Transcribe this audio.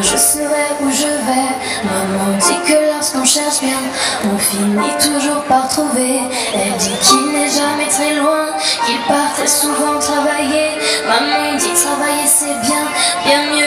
Je saurai où je vais. Maman dit que lorsqu'on cherche bien On finit toujours par trouver. Elle dit qu'il n'est jamais très loin Qu'il partait souvent travailler. Maman dit travailler c'est bien Bien mieux